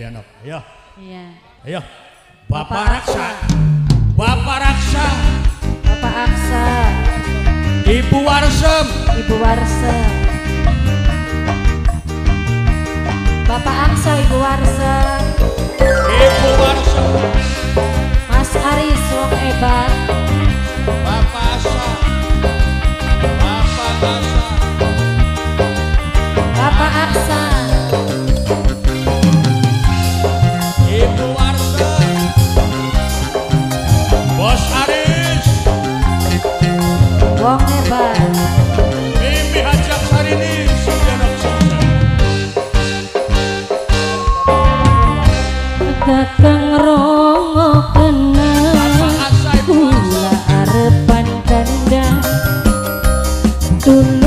Dianop. Ayo. Ya. Iya. Ayo. Bapak, Bapak Raksa. Bapak Raksa. Bapak Aksa. Ibu Warsem. Ibu Warsem. Bapak Aksa, Ibu Warsem. Ibu Warsem. Mas Aris, Wong Ebar. tương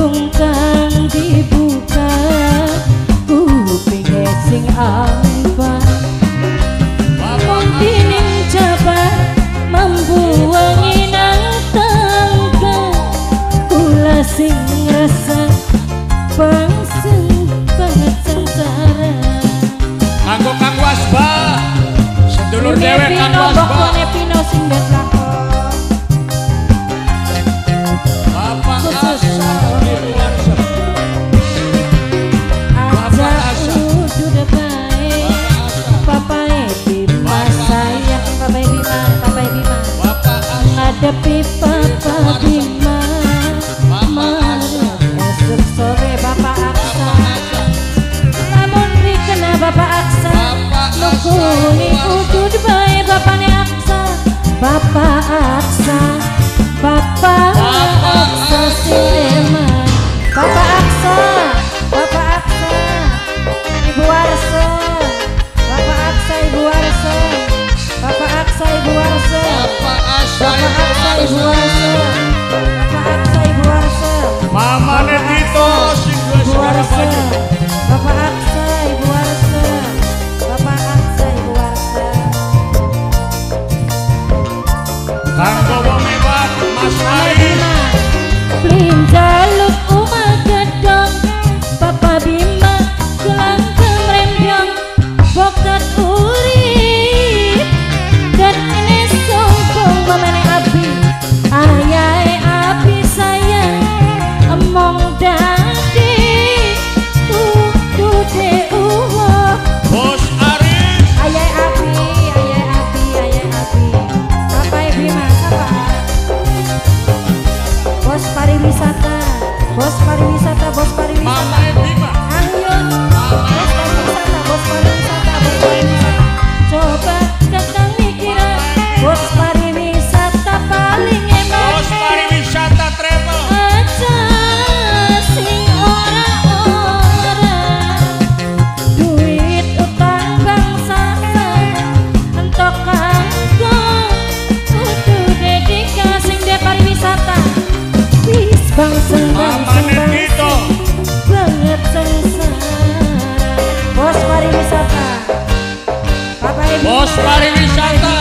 pariwisata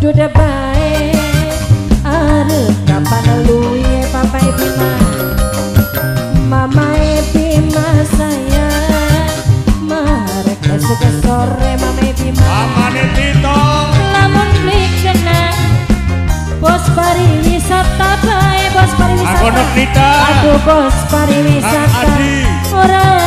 udah baik. Ya, Papa mama saya. Marek sore mama mama bos pariwisata eh, bos pariwisata. Aku bos pariwisata. Ora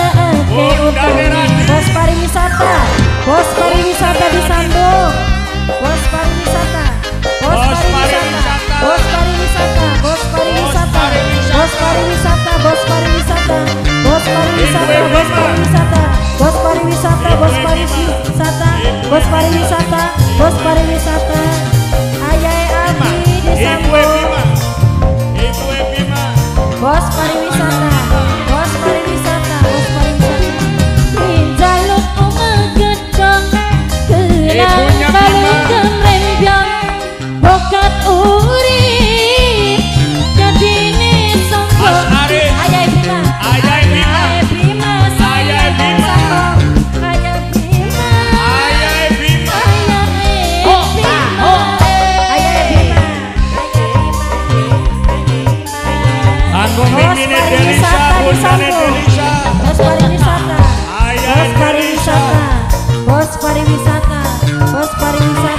pariwisata bos pariwisata. wisata, bos pariwisata.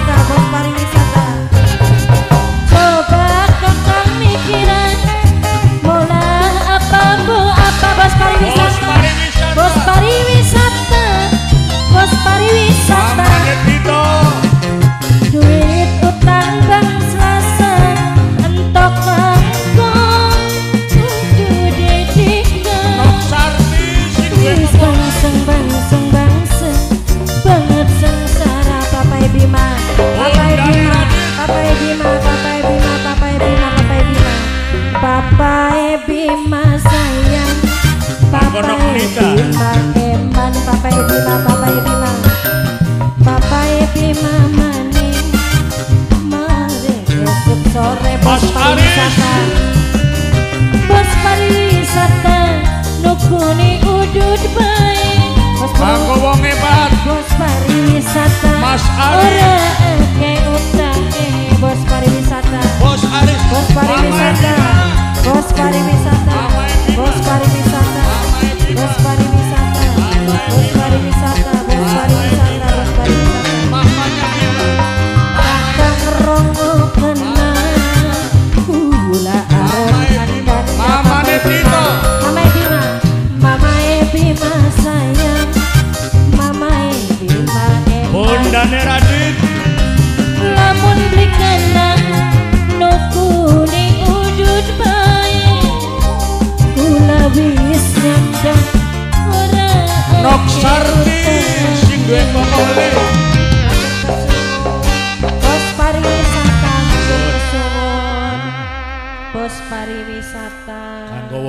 Bos pariwisata. Bos pariwisata open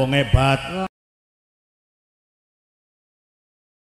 wong hebat